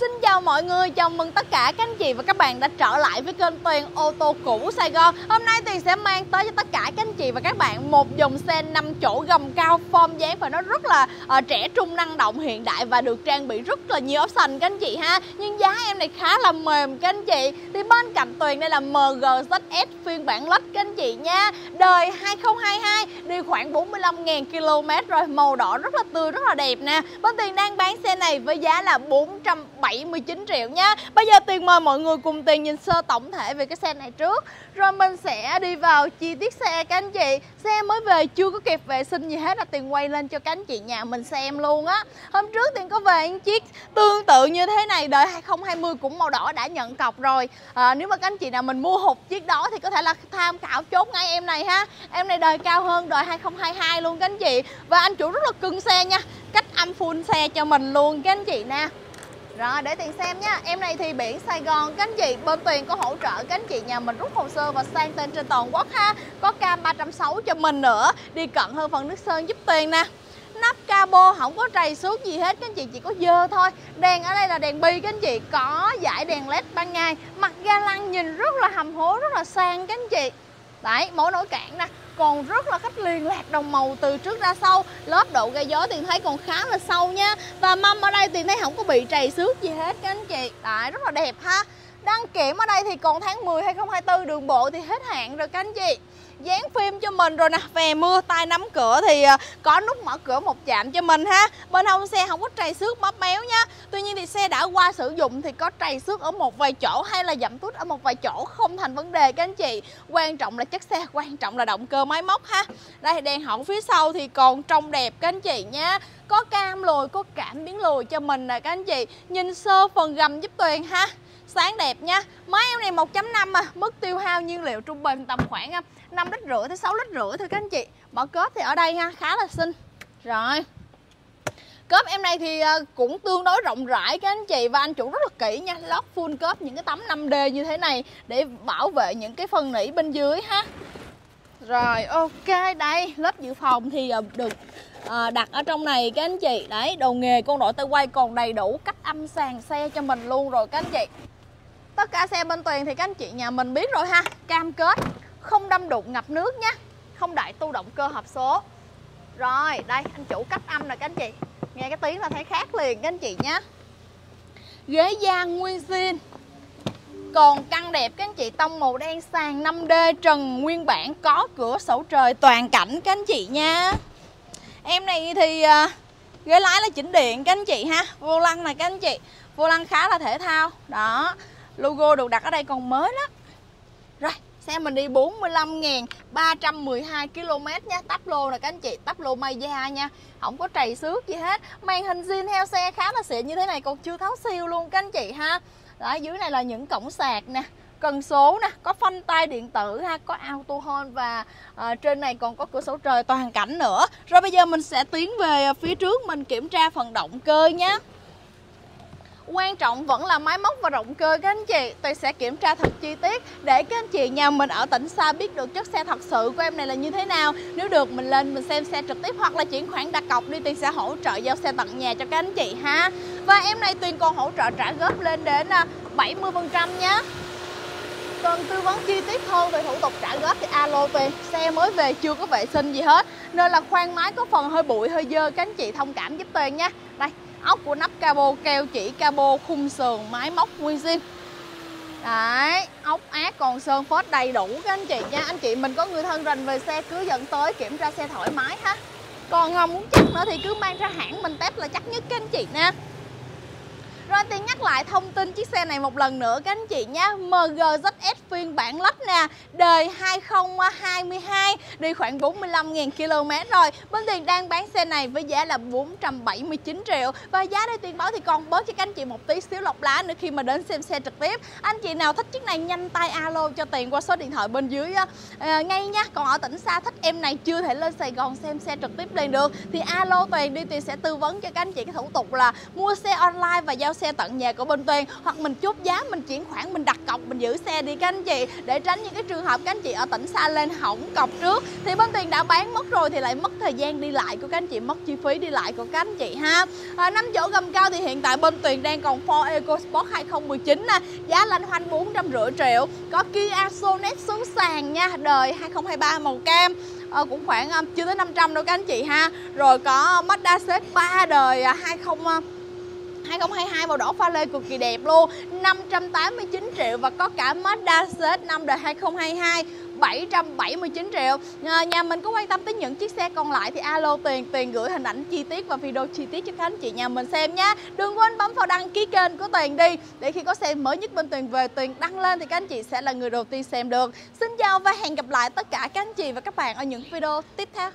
Xin chào mọi người, chào mừng tất cả các anh chị và các bạn đã trở lại với kênh Tuyền ô tô cũ Sài Gòn. Hôm nay Tuyền sẽ mang tới cho tất cả các anh chị và các bạn một dòng xe 5 chỗ gầm cao form dáng và nó rất là uh, trẻ trung năng động hiện đại và được trang bị rất là nhiều option các anh chị ha. Nhưng giá em này khá là mềm các anh chị. Thì bên cạnh Tuyền đây là MG ZS phiên bản lách các anh chị nha. Đời 2022 đi khoảng 45.000 km rồi màu đỏ rất là tươi rất là đẹp nè. Bên Tuyền đang bán xe này với giá là 470 479 triệu nha Bây giờ Tuyền mời mọi người cùng Tuyền nhìn sơ tổng thể về cái xe này trước. Rồi mình sẽ đi vào chi tiết xe các anh chị. Xe mới về chưa có kịp vệ sinh gì hết là Tuyền quay lên cho các anh chị nhà mình xem luôn á. Hôm trước Tuyền có về những chiếc tương tự như thế này đời 2020 cũng màu đỏ đã nhận cọc rồi. À, Nếu mà các anh chị nào mình mua hụt chiếc đó thì có thể là tham khảo chốt ngay em này ha. Em này đời cao hơn đời 2022 luôn các anh chị. Và anh chủ rất là cưng xe nha. Cách âm full xe cho mình luôn các anh chị nè rồi, để tiền xem nha. Em này thì biển Sài Gòn Các anh chị, bên tiền có hỗ trợ các anh chị nhà mình rút hồ sơ và sang tên trên toàn quốc ha. Có cam 360 cho mình nữa. Đi cận hơn phần nước sơn giúp tiền nè. Nắp cabo không có trầy xước gì hết Các anh chị chỉ có dơ thôi. Đèn ở đây là đèn bi các anh chị Có giải đèn led ban ngày. Mặt ga lăng nhìn rất là hầm hố, Rất là sang các anh chị. Đấy mẫu nổi cạn nè còn rất là khách liền, lạc đồng màu từ trước ra sau. Lớp độ gây gió tiền thấy còn khá là sâu nha. Và mâm ở đây tiền thấy không có bị trầy xước gì hết các anh chị. Đấy, rất là đẹp ha. Đăng kiểm ở đây thì còn tháng 10 2024 đường bộ thì hết hạn rồi các anh chị dán phim cho mình rồi nè. Về mưa tay nắm cửa thì ờ, có nút mở cửa một chạm cho mình ha. Bên hông xe không có trầy xước bóp méo nha tuy nhiên thì xe đã qua sử dụng thì có trầy xước ở một vài chỗ hay là dặm tút ở một vài chỗ không thành vấn đề các anh chị. Quan trọng là chất xe, quan trọng là động cơ máy móc ha. Đây, đèn hỏng phía sau thì còn trong đẹp các anh chị nha có cam lùi có cảm biến lùi cho mình nè các anh chị. Nhìn sơ phần gầm giúp tuyền ha sáng đẹp nha. Máy em này 1.5 à mức tiêu hao nhiên liệu trung bình tầm khoảng à, 5 lít rưỡi tới 6 lít rưỡi thôi các anh chị. Bỏ cớp thì ở đây ha khá là xinh. Rồi. Cớp em này thì à, cũng tương đối rộng rãi các anh chị và anh chủ rất là kỹ nha. Lót full cớp những cái tấm 5D như thế này để bảo vệ những cái phần nỉ bên dưới ha. Rồi ok đây lớp dự phòng thì à, được à, đặt ở trong này các anh chị. Đấy đầu nghề con đội tay quay còn đầy đủ cách âm sàn xe cho mình luôn rồi các anh chị. Tất cả xe bên Tuyền thì các anh chị nhà mình biết rồi ha. Cam kết không đâm đụng ngập nước nhé. Không đại tu động cơ hộp số. Rồi đây anh chủ cách âm nè các anh chị. Nghe cái tiếng là thấy khác liền các anh chị nhé. Ghế da nguyên zin. Còn căng đẹp các anh chị tông màu đen sàn 5D trần nguyên bản có cửa sổ trời toàn cảnh các anh chị nha Em này thì uh, ghế lái là chỉnh điện các anh chị ha. Vô lăng này các anh chị. Vô lăng khá là thể thao. Đó. Logo được đặt ở đây còn mới lắm. Rồi Xe mình đi 45.312 km nha Tắp lô nè các anh chị Tắp lô Maya nha. Không có trầy xước gì hết. Màn hình zin theo xe khá là xịn như thế này Còn chưa tháo siêu luôn các anh chị ha. Đó dưới này là những cổng sạc nè cần số nè có phanh tay điện tử ha có auto hold và à, trên này còn có cửa sổ trời toàn cảnh nữa. Rồi bây giờ mình sẽ tiến về ờ, phía trước mình kiểm tra phần động cơ nhé quan trọng vẫn là máy móc và động cơ, các anh chị. Tôi sẽ kiểm tra thật chi tiết để các anh chị nhà mình ở tỉnh xa biết được chất xe thật sự của em này là như thế nào. Nếu được, mình lên mình xem xe trực tiếp hoặc là chuyển khoản đặt cọc đi tiền sẽ hỗ trợ giao xe tận nhà cho các anh chị ha. Và em này Tuyền còn hỗ trợ trả góp lên đến à, 70% trăm nhé cần tư vấn chi tiết hơn về thủ tục trả góp thì alo về. Xe mới về chưa có vệ sinh gì hết. Nên là khoang máy có phần hơi bụi, hơi dơ, Các anh chị thông cảm giúp Tuyền nha ốc của nắp cabo keo chỉ cabo khung sườn máy móc nguyên zin Đấy, ốc ác còn sơn phết đầy đủ các anh chị nha. Anh chị mình có người thân rành về xe cứ dẫn tới kiểm tra xe thoải mái ha. Còn không muốn chắc nữa thì cứ mang ra hãng mình test là chắc nhất các anh chị nha rồi tiên nhắc lại thông tin chiếc xe này một lần nữa các anh chị nhé MG ZS phiên bản lách nè Đời 2022 Đi khoảng 45.000 km rồi. Bên Tiền đang bán xe này với giá là 479 triệu. Và giá đây Tiên báo thì còn bớt cho các anh chị một tí xíu lọc lá nữa khi mà đến xem xe trực tiếp. Anh chị nào thích chiếc này nhanh tay alo cho Tiền qua số điện thoại bên dưới à, ngay nha Còn ở tỉnh xa thích em này chưa thể lên Sài Gòn xem xe trực tiếp liền được. Thì alo Tiền đi Tiền sẽ tư vấn cho các anh chị cái thủ tục là mua xe online và giao xe tận nhà của bên Tuyền hoặc mình chốt giá mình chuyển khoản mình đặt cọc mình giữ xe đi các anh chị. Để tránh những cái trường hợp các anh chị ở tỉnh xa lên hỏng cọc trước. Thì bên Tuyền đã bán mất rồi thì lại mất thời gian đi lại của các anh chị mất chi phí đi lại của các anh chị ha. À, 5 chỗ gầm cao thì hiện tại bên Tuyền đang còn Ford EcoSport 2019 nè. Giá lanh hoanh 450 triệu. Có Kia Sonet xuống sàn nha đời 2023 màu cam. À, cũng khoảng ờ, chưa tới 500 đâu các anh chị ha. Rồi có Mazda CX-3 đời ờ, 20 2022 màu đỏ pha lê cực kỳ đẹp luôn. 589 triệu và có cả Mazda CX-5 đời 2022 779 triệu. À, Nhà mình có quan tâm tới những chiếc xe còn lại thì alo tiền Tiền gửi hình ảnh chi tiết và video chi tiết cho các anh chị nhà mình xem nhé. Đừng quên bấm vào đăng ký kênh của Tiền đi. Để khi có xe mới nhất bên Tiền về Tiền đăng lên thì các anh chị sẽ là người đầu tiên xem được. Xin chào và hẹn gặp lại tất cả các anh chị và các bạn ở những video tiếp theo.